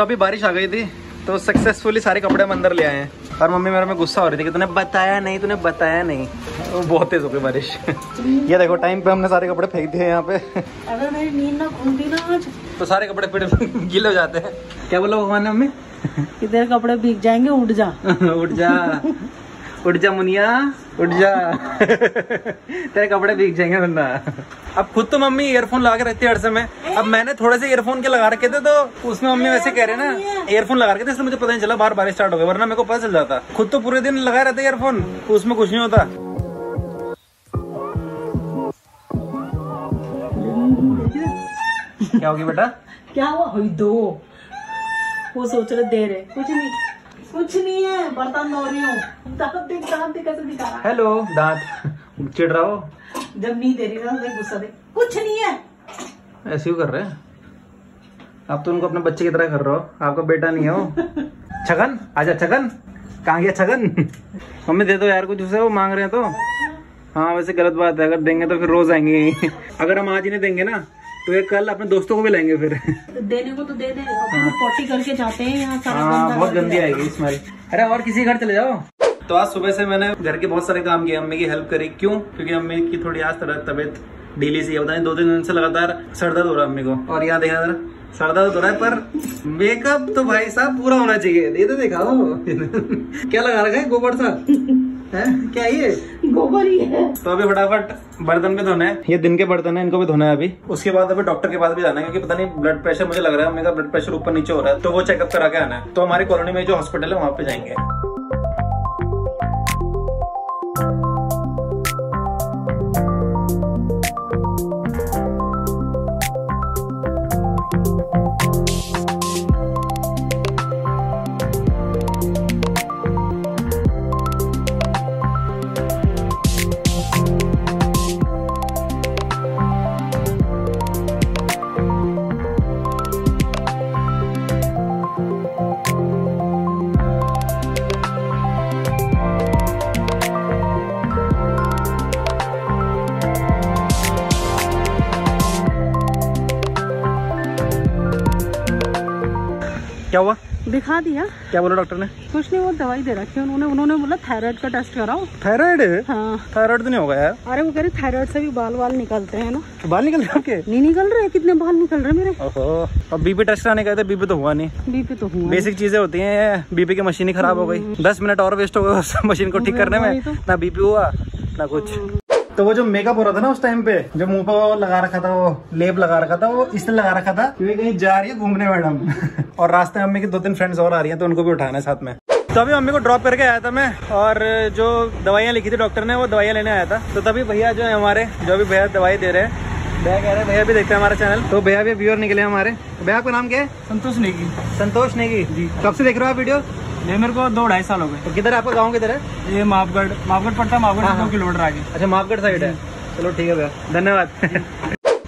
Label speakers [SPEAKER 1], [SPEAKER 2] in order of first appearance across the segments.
[SPEAKER 1] तो अभी बारिश आ गई थी तो सक्सेसफुली सारे कपड़े हम अंदर ले आए हैं। और मम्मी मेरे में गुस्सा हो रही थी कि तूने बताया नहीं तूने बताया नहीं। वो बहुत तेज हो गई बारिश। ये देखो टाइम पे हमने सारे कपड़े फेंक दिए यहाँ पे।
[SPEAKER 2] अगर मेरी नींद ना खुलती ना आज।
[SPEAKER 1] तो सारे कपड़े फिर गीले हो जाते हैं। क्या बोला भगवान ने मम्मी?
[SPEAKER 2] तेरे कपड़े भीग जाएँगे उठ जा।
[SPEAKER 1] उठ जा। उठ जा मुनिया उठ जा। तेरे कपड़े भीग जाएँगे बंदा अब खुद तो मम्मी ईयरफोन लगा के रहती है हर समय। अब मैंने थोड़े से ईयरफोन के लगा रखे थे तो उसमें मम्मी वैसे कह रहे ना ईयरफोन लगा रखे थे इसलिए मुझे पता नहीं चला बाहर बारिश स्टार्ट हो गया वरना मेरे को पता चल जाता। खुद तो पूरे दिन लगा रहते ईयरफोन उसमें कुछ नहीं होता। क्या होगी बेटा?
[SPEAKER 2] क्या हुआ? दो। वो सोच रहे दे रहे कुछ नहीं। कुछ नहीं है बर्तन धो रही हूँ। दांत देख दांत देख कैसे दिखा रहा
[SPEAKER 1] हेलो दांत। चिढ़ रहा हो?
[SPEAKER 2] जब नहीं दे रही ना गुस्सा दे। कुछ नहीं है।
[SPEAKER 1] ऐसे क्यों कर रहे हैं? आप तो उनको अपने बच्चे की तरह कर रहे हो। आपका बेटा नहीं हो छगन? आजा छगन। कहाँ गया छगन? मम्मी दे दो यार कुछ उसे वो मांग रहे हैं तो। हाँ वैसे गलत बात है। अगर देंगे तो फिर रोज आएँगे अगर हम आज ही नहीं देंगे ना तो ये कल अपने दोस्तों को भी लाएँगे फिर।
[SPEAKER 2] देने को तो दे दे अपन पोटी करके जाते हैं यहाँ सारा
[SPEAKER 1] हाँ बहुत गंदी। आएगी स्मेल अरे और किसी घर चले जाओ। तो आज सुबह से मैंने घर के बहुत सारे काम किए अम्मी की हेल्प करी। क्यों? क्योंकि अम्मी की थोड़ी आज तरह तबियत ढीली सी है। पता नहीं दो तीन दिन से लगातार सर दर्द हो रहा है अम्मी को। और यहाँ देखा जरा सर दर्द हो रहा है पर मेकअप तो भाई साहब पूरा होना चाहिए। ये तो दिखाओ। क्या लगा रखा है गोबर सा? है? क्या ये?
[SPEAKER 2] गोबर ही है।
[SPEAKER 1] तो अभी फटाफट बर्तन भी धोना है। ये दिन के बर्तन है इनको भी धोना है अभी। उसके बाद अभी डॉक्टर के पास भी जाना है क्योंकि पता नहीं ब्लड प्रेशर मुझे लग रहा है मेरा ब्लड प्रेशर ऊपर नीचे हो रहा है तो वो चेकअप करा के आना है। तो हमारी कॉलोनी में जो हॉस्पिटल है वहाँ पे जाएँगे। क्या हुआ?
[SPEAKER 2] दिखा दिया।
[SPEAKER 1] क्या बोला डॉक्टर ने?
[SPEAKER 2] कुछ नहीं वो दवाई दे रखी उन्होंने। उन्होंने बोला थायराइड का टेस्ट कराओ।
[SPEAKER 1] थायराइड
[SPEAKER 2] हाँ।
[SPEAKER 1] थायराइड तो नहीं होगा यार।
[SPEAKER 2] अरे वो कह रहे थायराइड से भी बाल वाल निकलते हैं ना।
[SPEAKER 1] बाल निकल रहे आपके?
[SPEAKER 2] नहीं निकल रहे कितने बाल निकल रहे मेरे?
[SPEAKER 1] ओहो। अब बीपी टेस्ट कराने गए थे बीपी तो हुआ नहीं।
[SPEAKER 2] बीपी तो हुआ
[SPEAKER 1] बेसिक चीज़ें होती है बीपी की मशीन ही खराब हो गई। दस मिनट और वेस्ट हो गए मशीन को ठीक करने में।
[SPEAKER 2] तो।
[SPEAKER 1] ना बीपी हुआ ना कुछ। तो वो जो मेकअप हो रहा था ना उस टाइम पे जो मुँह पे लगा रखा था वो लेप लगा रखा था वो इसलिए लगा रखा था क्योंकि कहीं जा रही है घूमने मैडम। और रास्ते में मम्मी की दो तीन फ्रेंड्स और आ रही है तो उनको भी उठाना है साथ में। तो अभी मम्मी को ड्रॉप करके आया था मैं और जो दवाइयाँ लिखी थी डॉक्टर ने वो दवाइयाँ लेने आया था। तो तभी भैया जो है हमारे जो भी भैया दवाई दे रहे हैं भैया कह रहे हैं भैया भी देखते हैं हमारा चैनल तो भैया भी व्यूअर निकले हमारे। भैया आपका नाम क्या है?
[SPEAKER 3] संतोष नेगी।
[SPEAKER 1] संतोष नेगी। जी। कब से देख रहे हो आप वीडियो
[SPEAKER 3] ये मेरे को दो ढाई साल हो गए।
[SPEAKER 1] तो किधर है आपका गाँव किधर है?
[SPEAKER 3] ये मापगढ़ मापगढ़ पड़ता है मापगढ़
[SPEAKER 1] हाँ,
[SPEAKER 3] से
[SPEAKER 1] हाँ।
[SPEAKER 3] दो किलोमीटर आगे।
[SPEAKER 1] अच्छा मापगढ़ साइड है। चलो ठीक है भैया धन्यवाद।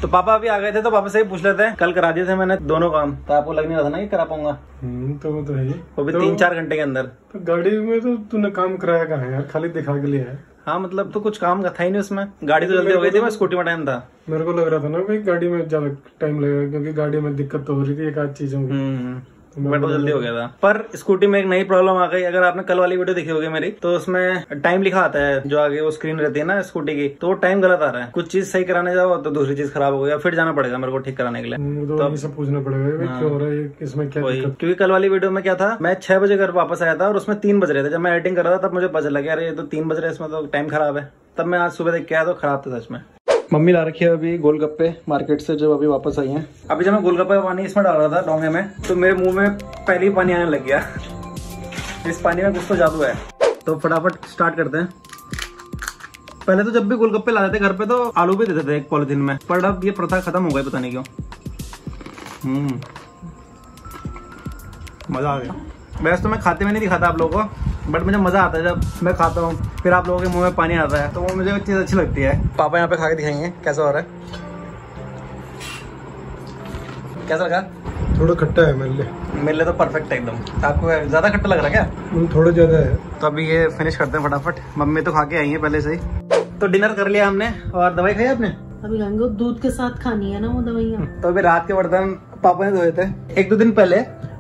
[SPEAKER 1] तो पापा अभी आ गए थे तो पापा से ही पूछ लेते हैं। कल करा दिए थे मैंने दोनों काम। तो आपको लग नहीं रहा था ना कि करा पाऊँगा?
[SPEAKER 4] हम्म, तो वो तो है ही।
[SPEAKER 1] वो भी
[SPEAKER 4] तो,
[SPEAKER 1] तीन चार घंटे के अंदर।
[SPEAKER 4] तो गाड़ी में तो तूने काम कराया कहाँ है यार? खाली दिखा के लिए है।
[SPEAKER 1] हाँ मतलब तो कुछ काम का था ही नहीं उसमें। गाड़ी तो जल्दी हो गई थी बस स्कूटी में टाइम था।
[SPEAKER 4] मेरे को लग रहा था ना भाई गाड़ी में ज़्यादा टाइम लगेगा क्योंकि गाड़ी में दिक्कत तो हो रही थी एक आध चीज़ों की
[SPEAKER 1] हम्म। बट वो जल्दी हो गया था। पर स्कूटी में एक नई प्रॉब्लम आ गई। अगर आपने कल वाली वीडियो देखी होगी मेरी तो उसमें टाइम लिखा आता है जो आगे वो स्क्रीन रहती है ना स्कूटी की तो वो टाइम गलत आ रहा है। कुछ चीज़ सही कराने जाओ तो दूसरी चीज़ खराब हो गया फिर जाना पड़ेगा मेरे को ठीक कराने के लिए।
[SPEAKER 4] तो सब पूछना पड़ेगा क्यों हो रहा है इसमें क्या
[SPEAKER 1] क्योंकि कल वाली वीडियो में क्या था मैं छह बजे घर वापस आया था और उसमें तीन बज रहे थे। जब मैं एडिटिंग कर रहा था तब मुझे पता लगा यार ये तो तीन बज रहे इसमें तो टाइम खराब है। तब मैं आज सुबह देख के आया तो खराब था सच में। मम्मी ला रखी है अभी गोलगप्पे मार्केट से, जब अभी वापस आई हैं। अभी जब मैं गोलगप्पे पानी इसमें डाल रहा था डोंगे में तो मेरे मुँह में पहले ही पानी आने लग गया। इस पानी में कुछ तो जादू है। तो फटाफट स्टार्ट करते हैं। पहले तो जब भी गोलगप्पे लाते थे घर पे तो आलू भी देते थे एक पॉलिथीन में। पर अब ये प्रथा खत्म हो गई, पता नहीं क्यों। हम्म। मज़ा आ गया। वैसे तो मैं खाते में नहीं दिखाता आप लोगों को। बट मुझे मज़ा आता है जब मैं खाता हूँ फिर आप लोगों के मुँह में पानी आता है तो वो मुझे चीज़ अच्छी लगती है। पापा यहाँ पे खा के दिखाएँगे कैसा हो रहा है? कैसा लगा?
[SPEAKER 4] थोड़ा खट्टा है मेरे लिए।
[SPEAKER 1] मेरे लिए तो परफेक्ट है एकदम। आपको ज़्यादा खट्टा लग रहा है क्या?
[SPEAKER 4] थोड़ा ज़्यादा है।
[SPEAKER 1] तो अभी ये फिनिश करते हैं फटाफट। मम्मी तो खा के आई है पहले से ही। तो डिनर कर लिया हमने और दवाई खाई आपने?
[SPEAKER 2] अभी कहेंगे दूध के साथ खानी है ना वो दवाइयाँ।
[SPEAKER 1] तो अभी रात के बर्तन पापा ने धोए थे। एक दो दिन पहले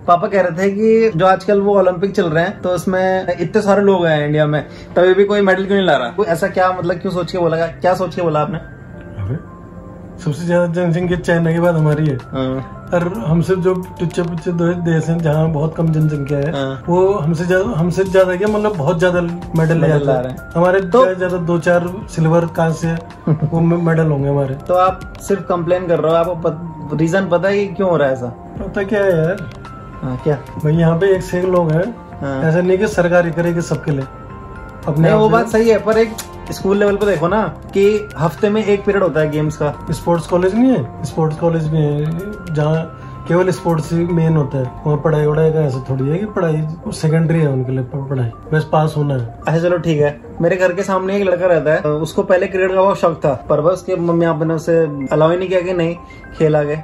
[SPEAKER 1] पापा कह रहे थे कि जो आजकल वो ओलंपिक चल रहे हैं तो उसमें इतने सारे लोग हैं इंडिया में तभी भी कोई मेडल क्यों नहीं ला रहा? कोई ऐसा क्या मतलब क्यों सोच के बोला? क्या सोच के बोला आपने?
[SPEAKER 4] सबसे ज़्यादा जनसंख्या चाइना के बाद हमारी है।
[SPEAKER 1] हाँ,
[SPEAKER 4] और हमसे जो टुच्चे पुच्चे दो देश हैं जहाँ बहुत कम जनसंख्या है
[SPEAKER 1] हाँ।
[SPEAKER 4] वो हमसे ज़्यादा हमसे ज़्यादा क्या मतलब बहुत ज़्यादा मेडल ले जाता
[SPEAKER 1] रहे
[SPEAKER 4] है। हमारे
[SPEAKER 1] तो-
[SPEAKER 4] ज़्यादा ज़्यादा दो चार सिल्वर कांस्य वो मेडल होंगे हमारे।
[SPEAKER 1] तो आप सिर्फ़ कंप्लेन कर रहे हो आपको रीजन पता है कि क्यों हो रहा है ऐसा?
[SPEAKER 4] पता क्या है यार
[SPEAKER 1] हाँ, क्या?
[SPEAKER 4] भाई यहाँ पे एक से एक लोग हैं।
[SPEAKER 1] हाँ।
[SPEAKER 4] ऐसा नहीं कि सरकार करेगी सबके लिए। अपने
[SPEAKER 1] वो बात सही है पर एक स्कूल लेवल पे देखो ना कि हफ़्ते में एक पीरियड होता है गेम्स का।
[SPEAKER 4] स्पोर्ट्स कॉलेज नहीं है? स्पोर्ट्स कॉलेज भी है जहाँ केवल स्पोर्ट्स ही मेन होता है। वहाँ पढ़ाई वढ़ाई का ऐसा थोड़ी है कि पढ़ाई सेकेंडरी है उनके लिए पढ़ाई। बस पास होना है।
[SPEAKER 1] अच्छा चलो ठीक है। मेरे घर के सामने एक लड़का रहता है। उसको पहले क्रिकेट का बहुत शौक था पर बस उसके मम्मी पापा ने उसे अलाउ ही नहीं किया कि नहीं खेल आगे।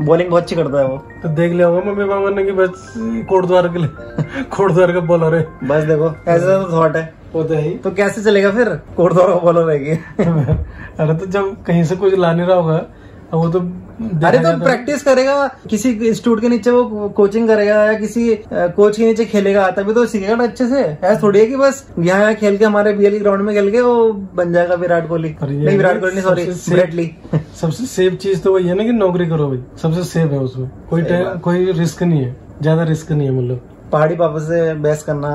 [SPEAKER 1] बॉलिंग बहुत अच्छी करता है वो।
[SPEAKER 4] तो देख लिया होगा मम्मी पापा ने कि बस कोटद्वार के लिए कोटद्वार का बॉलर है।
[SPEAKER 1] बस देखो ऐसा तो थॉट है।
[SPEAKER 4] वो तो ही
[SPEAKER 1] तो कैसे चलेगा फिर? कोटद्वार का बॉलर रहेगी
[SPEAKER 4] अरे तो जब कहीं से कुछ ला नहीं रहा होगा वो तो
[SPEAKER 1] अरे तो प्रैक्टिस करेगा किसी इंस्टीट्यूट के नीचे वो कोचिंग करेगा या किसी कोच के नीचे खेलेगा तभी तो सीखेगा ना अच्छे से। ऐसा थोड़ी है कि बस यहाँ यहाँ खेल के हमारे बीएल ग्राउंड में खेल के वो बन जाएगा विराट कोहली। नहीं विराट कोहली सॉरी विराट ली
[SPEAKER 4] सबसे सेफ़ चीज़ तो वही है ना कि नौकरी करो भाई। सबसे सेफ़ है उसमें। कोई। कोई रिस्क नहीं है। ज़्यादा रिस्क नहीं है मतलब।
[SPEAKER 1] पहाड़ी पापा से बहस करना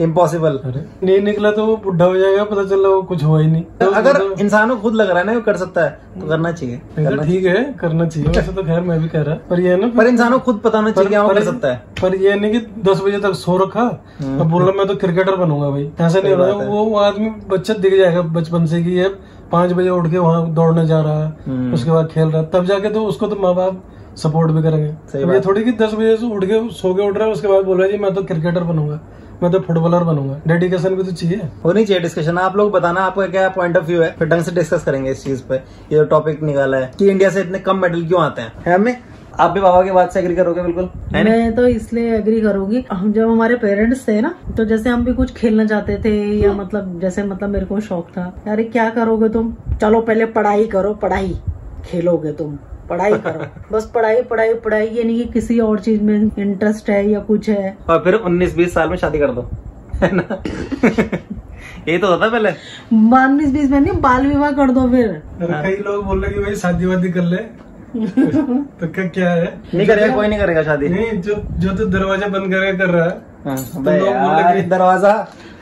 [SPEAKER 1] इम्पॉसिबल
[SPEAKER 4] नहीं निकला तो वो बुढ़ा हो जाएगा पता चला वो कुछ हुआ ही नहीं। तो
[SPEAKER 1] अगर
[SPEAKER 4] मतलब-
[SPEAKER 1] इंसान को खुद लग रहा है ना वो कर सकता है तो करना चाहिए
[SPEAKER 4] तो ठीक है करना चाहिए वैसे तो खैर मैं भी कह रहा पर ये ना
[SPEAKER 1] पर इंसान को खुद पता होना चाहिए हाँ, वो कर सकता है।
[SPEAKER 4] पर ये नहीं कि दस बजे तक सो रखा अब बोल रहा मैं तो क्रिकेटर बनूँगा भाई ऐसा नहीं हो। रहा। वो आदमी बच्चा दिख जाएगा बचपन से की पाँच बजे उठ के वहाँ दौड़ने जा रहा
[SPEAKER 1] हम्म।
[SPEAKER 4] है उसके बाद खेल रहा है तब जाके तो उसको तो माँ बाप सपोर्ट भी करेंगे। ये थोड़ी कि दस बजे से उठ के सो के उठ रहा है उसके बाद बोल रहा है जी मैं तो क्रिकेटर बनूँगा। मैं तो फुटबॉलर बनूँगा। डेडिकेशन भी तो चाहिए।
[SPEAKER 1] होनी चाहिए डिस्कशन आप लोग बताना आपका क्या पॉइंट ऑफ़ व्यू है? फिर ढंग से डिस्कस करेंगे इस चीज़ पे। ये जो टॉपिक निकाला है कि इंडिया से इतने कम मेडल क्यों आते हैं? है हमें? आप भी बाबा की बात से एग्री करोगे बिल्कुल?
[SPEAKER 2] मैं तो इसलिए एग्री करूँगी। हम जब हमारे पेरेंट्स थे ना तो जैसे हम भी कुछ खेलना चाहते थे या मतलब जैसे मतलब मेरे को शौक था। अरे क्या करोगे तुम? चलो पहले पढ़ाई करो पढ़ाई। खेलोगे तुम। पढ़ाई करो। बस पढ़ाई पढ़ाई पढ़ाई ये नहीं कि किसी और चीज़ में इंटरेस्ट है या कुछ है।
[SPEAKER 1] और फिर 19-20 साल में शादी कर दो है ना? यही तो होता पहले।
[SPEAKER 2] उन्नीस बीस में नहीं बाल विवाह कर दो फिर।
[SPEAKER 4] कई लोग बोल रहे कि भाई शादी वादी कर ले। तो क्या क्या है?
[SPEAKER 1] नहीं करेगा कोई नहीं करेगा शादी।
[SPEAKER 4] नहीं जो जो तो दरवाज़ा बंद करके कर रहा है।
[SPEAKER 1] हाँ,
[SPEAKER 4] तो
[SPEAKER 1] दरवाज़ा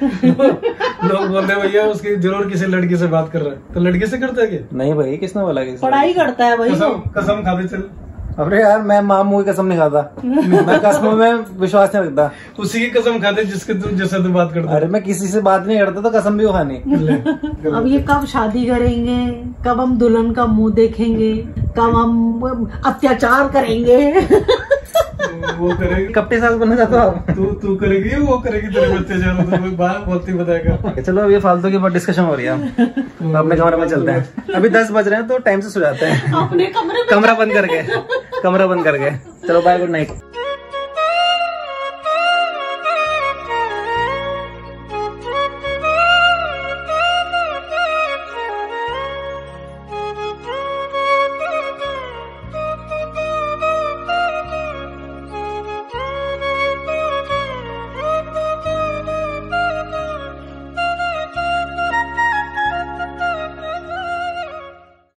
[SPEAKER 4] लोग बोल रहे भैया उसकी ज़रूर किसी लड़की से बात कर रहा है। तो लड़की से करता है क्या?
[SPEAKER 1] नहीं भाई किसने बोला किसी
[SPEAKER 2] पढ़ाई करता है भाई।
[SPEAKER 4] कसम कसम खाते चल।
[SPEAKER 1] अरे यार मैं माँ मुँह की कसम नहीं खाता। मैं कसमों में विश्वास नहीं रखता।
[SPEAKER 4] उसी की कसम खाते जिसके तू जैसे तू बात करता।
[SPEAKER 1] अरे मैं किसी से बात नहीं करता तो कसम भी खानी।
[SPEAKER 2] अब ये कब शादी करेंगे? कब हम दुल्हन का मुँह देखेंगे? कब हम अत्याचार करेंगे?
[SPEAKER 4] वो करेगी।
[SPEAKER 1] कब सास बनना चाहते हो आप।
[SPEAKER 4] तू तू करेगी वो करेगी तेरे बच्चे तो बात बहुत ही बताएगा।
[SPEAKER 1] चलो अब ये फालतू की बहुत डिस्कशन हो रही है। तो अपने कमरे में चलते हैं। अभी दस बज रहे हैं तो टाइम से सो जाते हैं।
[SPEAKER 2] अपने कमरे में
[SPEAKER 1] कमरा बंद करके। कमरा बंद करके। चलो बाय गुड नाइट